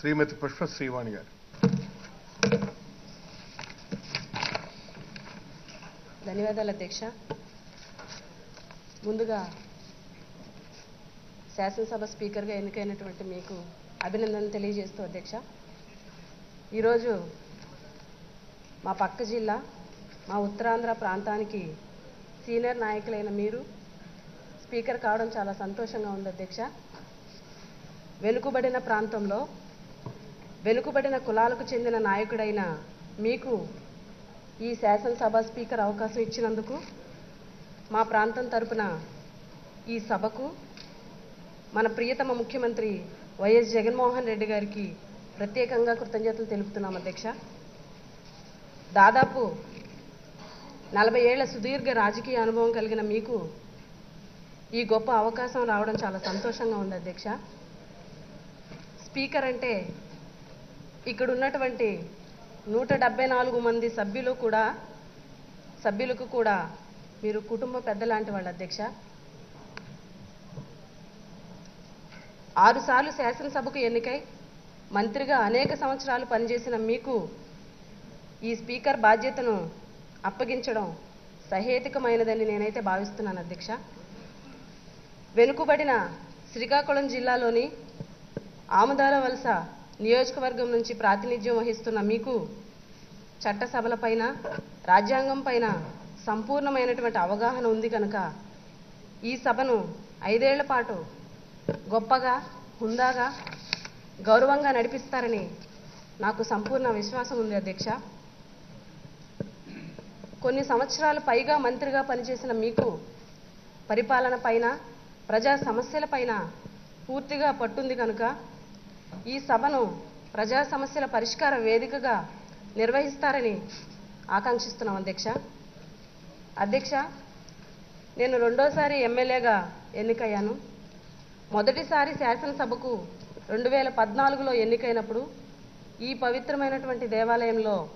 శ్రీమతి పుష్ప శ్రీవాణి గారు. ధన్యవాదాలు అధ్యక్ష. ముందుగా శాసనసభ స్పీకర్గా ఎన్నికైనటువంటి మీకు అభినందనలు తెలియజేస్తూ అధ్యక్ష. ఈరోజు మా పక్క జిల్లా మా ఉత్తరాంధ్ర ప్రాంతానికి సీనియర్ నాయకులైన మీరు స్పీకర్ కావడం చాలా సంతోషంగా ఉంది అధ్యక్ష. వెనుకబడిన ప్రాంతంలో వెనుకబడిన కులాలకు చెందిన నాయకుడైన మీకు ఈ శాసనసభ స్పీకర్ అవకాశం ఇచ్చినందుకు మా ప్రాంతం తరపున ఈ సభకు మన ప్రియతమ ముఖ్యమంత్రి వైఎస్ జగన్మోహన్ రెడ్డి గారికి ప్రత్యేకంగా కృతజ్ఞతలు తెలుపుతున్నాం అధ్యక్ష. దాదాపు నలభై ఏళ్ళ సుదీర్ఘ రాజకీయ అనుభవం కలిగిన మీకు ఈ గొప్ప అవకాశం రావడం చాలా సంతోషంగా ఉంది అధ్యక్ష. స్పీకర్ అంటే ఇక్కడ ఉన్నటువంటి నూట డెబ్బై నాలుగు మంది సభ్యులు కూడా సభ్యులకు కూడా మీరు కుటుంబ పెద్దలాంటి వాళ్ళు అధ్యక్ష. ఆరుసార్లు శాసనసభకు ఎన్నికై మంత్రిగా అనేక సంవత్సరాలు పనిచేసిన మీకు ఈ స్పీకర్ బాధ్యతను అప్పగించడం సహేతుకమైనదని నేనైతే భావిస్తున్నాను అధ్యక్ష. వెనుకబడిన శ్రీకాకుళం జిల్లాలోని ఆముదాల వలస నియోజకవర్గం నుంచి ప్రాతినిధ్యం వహిస్తున్న మీకు చట్టసభలపైన రాజ్యాంగం పైన సంపూర్ణమైనటువంటి అవగాహన ఉంది కనుక ఈ సభను ఐదేళ్ళ పాటు గొప్పగా హుందాగా గౌరవంగా నడిపిస్తారని నాకు సంపూర్ణ విశ్వాసం ఉంది అధ్యక్ష. కొన్ని సంవత్సరాలు పైగా మంత్రిగా పనిచేసిన మీకు పరిపాలన పైన ప్రజా సమస్యల పైన పూర్తిగా పట్టుంది కనుక ఈ సభను ప్రజా సమస్యల పరిష్కార వేదికగా నిర్వహిస్తారని ఆకాంక్షిస్తున్నాం అధ్యక్ష. అధ్యక్ష నేను రెండోసారి ఎమ్మెల్యేగా ఎన్నికయ్యాను. మొదటిసారి శాసనసభకు రెండు వేల పద్నాలుగులో ఎన్నికైనప్పుడు ఈ పవిత్రమైనటువంటి దేవాలయంలో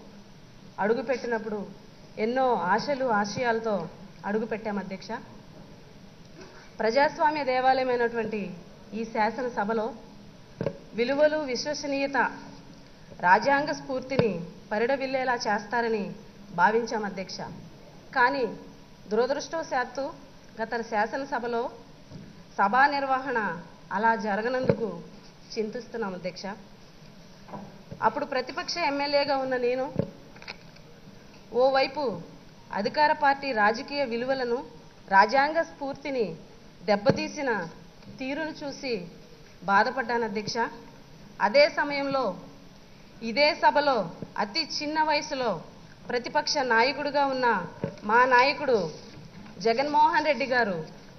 అడుగుపెట్టినప్పుడు ఎన్నో ఆశలు ఆశయాలతో అడుగుపెట్టాం అధ్యక్ష. ప్రజాస్వామ్య దేవాలయమైనటువంటి ఈ శాసనసభలో విలువలు విశ్వసనీయత రాజ్యాంగ స్ఫూర్తిని పరిడవిల్లేలా చేస్తారని భావించాం అధ్యక్ష. కానీ దురదృష్టవశాత్తు గత శాసనసభలో సభా నిర్వహణ అలా జరగనందుకు చింతిస్తున్నాం అధ్యక్ష. అప్పుడు ప్రతిపక్ష ఎమ్మెల్యేగా ఉన్న నేను ఓవైపు అధికార పార్టీ రాజకీయ విలువలను రాజ్యాంగ స్ఫూర్తిని దెబ్బతీసిన తీరును చూసి బాధపడ్డాను అధ్యక్ష. అదే సమయంలో ఇదే సభలో అతి చిన్న వయసులో ప్రతిపక్ష నాయకుడిగా ఉన్న మా నాయకుడు జగన్మోహన్ రెడ్డి గారు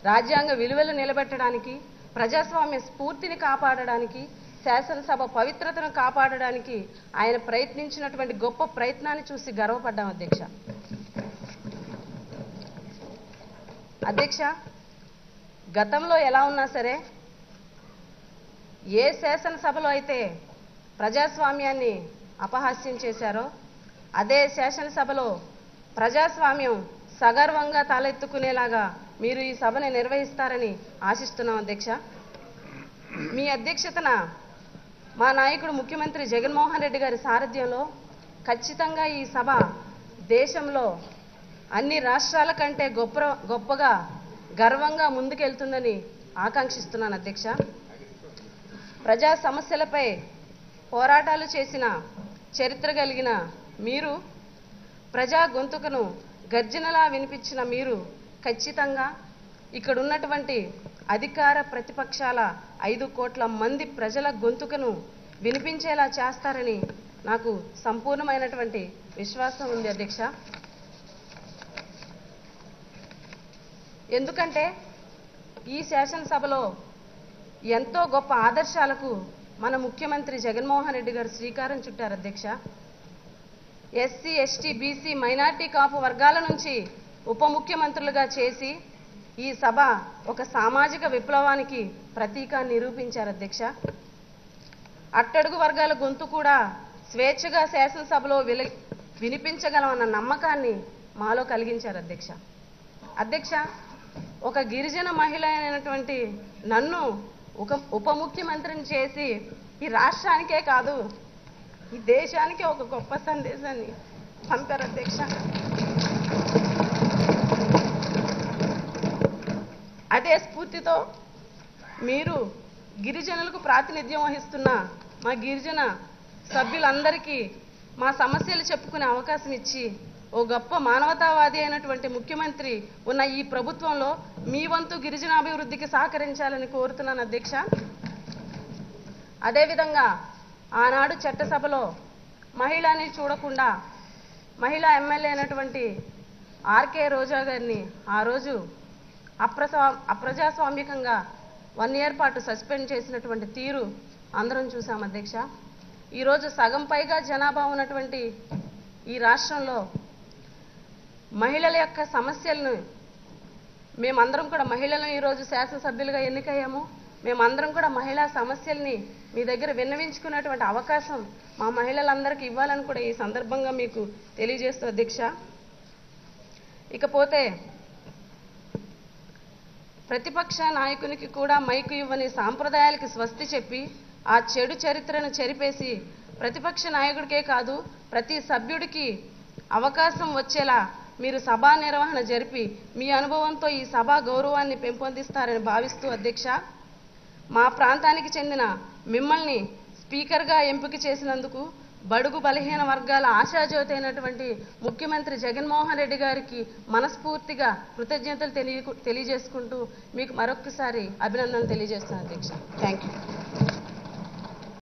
రాజ్యాంగ విలువలు నిలబెట్టడానికి ప్రజాస్వామ్య స్ఫూర్తిని కాపాడడానికి శాసనసభ పవిత్రతను కాపాడడానికి ఆయన ప్రయత్నించినటువంటి గొప్ప ప్రయత్నాన్ని చూసి గర్వపడ్డాం అధ్యక్ష. అధ్యక్ష గతంలో ఎలా ఉన్నా సరే ఏ శాసనసభలో అయితే ప్రజాస్వామ్యాన్ని అపహాస్యం చేశారో అదే శాసనసభలో ప్రజాస్వామ్యం సగర్వంగా తలెత్తుకునేలాగా మీరు ఈ సభని నిర్వహిస్తారని ఆశిస్తున్నాం అధ్యక్ష. మీ అధ్యక్షతన మా నాయకుడు ముఖ్యమంత్రి జగన్మోహన్ రెడ్డి గారి సారథ్యంలో ఖచ్చితంగా ఈ సభ దేశంలో అన్ని రాష్ట్రాల కంటే గొప్ప గొప్పగా గర్వంగా ముందుకెళ్తుందని ఆకాంక్షిస్తున్నాను అధ్యక్ష. ప్రజా సమస్యలపై పోరాటాలు చేసిన చరిత్ర కలిగిన మీరు ప్రజా గొంతుకను గర్జనలా వినిపించిన మీరు ఖచ్చితంగా ఇక్కడ ఉన్నటువంటి అధికార ప్రతిపక్షాల ఐదు కోట్ల మంది ప్రజల గొంతుకను వినిపించేలా చేస్తారని నాకు సంపూర్ణమైనటువంటి విశ్వాసం ఉంది అధ్యక్ష. ఎందుకంటే ఈ శాసనసభలో ఎంతో గొప్ప ఆదర్శాలకు మన ముఖ్యమంత్రి జగన్మోహన్ రెడ్డి గారు శ్రీకారం చుట్టారు అధ్యక్ష. SC ST BC minority Kapu వర్గాల నుంచి ఉప ముఖ్యమంత్రులుగా చేసి ఈ సభ ఒక సామాజిక విప్లవానికి ప్రతీక నిరూపించారు అధ్యక్ష. అట్టడుగు వర్గాల గొంతు కూడా స్వేచ్ఛగా శాసనసభలో విల వినిపించగలమన్న నమ్మకాన్ని మాలో కలిగించారు అధ్యక్ష. అధ్యక్ష ఒక గిరిజన మహిళ అయినటువంటి నన్ను ఒక ఉప ముఖ్యమంత్రిని చేసి ఈ రాష్ట్రానికే కాదు ఈ దేశానికే ఒక గొప్ప సందేశాన్ని పంపారు అధ్యక్ష. అదే స్ఫూర్తితో మీరు గిరిజనులకు ప్రాతినిధ్యం వహిస్తున్న మా గిరిజన సభ్యులందరికీ మా సమస్యలు చెప్పుకునే అవకాశం ఇచ్చి ఓ గొప్ప మానవతావాది అయినటువంటి ముఖ్యమంత్రి ఉన్న ఈ ప్రభుత్వంలో మీ వంతు గిరిజనాభివృద్ధికి సహకరించాలని కోరుతున్నాను అధ్యక్ష. అదేవిధంగా ఆనాడు చట్టసభలో మహిళని చూడకుండా మహిళా ఎమ్మెల్యే అయినటువంటి ఆర్కే రోజా గారిని ఆ రోజు అప్రసా అప్రజాస్వామికంగా వన్ ఇయర్ పాటు సస్పెండ్ చేసినటువంటి తీరు అందరం చూసాం అధ్యక్ష. ఈరోజు సగం పైగా జనాభా ఉన్నటువంటి ఈ రాష్ట్రంలో మహిళల యొక్క సమస్యలను మేమందరం కూడా మహిళలను ఈరోజు శాసనసభ్యులుగా ఎన్నికయ్యాము. మేమందరం కూడా మహిళా సమస్యల్ని మీ దగ్గర విన్నవించుకునేటువంటి అవకాశం మా మహిళలందరికీ ఇవ్వాలని కూడా ఈ సందర్భంగా మీకు తెలియజేస్తూ అధ్యక్ష ఇకపోతే ప్రతిపక్ష నాయకునికి కూడా మైకు ఇవ్వని సాంప్రదాయాలకి స్వస్తి చెప్పి ఆ చెడు చరిత్రను చెరిపేసి ప్రతిపక్ష నాయకుడికే కాదు ప్రతి సభ్యుడికి అవకాశం వచ్చేలా మీరు సభా నిర్వహణ జరిపి మీ అనుభవంతో ఈ సభా గౌరవాన్ని పెంపొందిస్తారని భావిస్తూ అధ్యక్ష. మా ప్రాంతానికి చెందిన మిమ్మల్ని స్పీకర్గా ఎంపిక చేసినందుకు బడుగు బలహీన వర్గాల ఆశాజ్యోతి అయినటువంటి ముఖ్యమంత్రి జగన్మోహన్ రెడ్డి గారికి మనస్ఫూర్తిగా కృతజ్ఞతలు తెలియ తెలియజేసుకుంటూ మీకు మరొకసారి అభినందనలు తెలియజేస్తున్నాను అధ్యక్ష. Thank you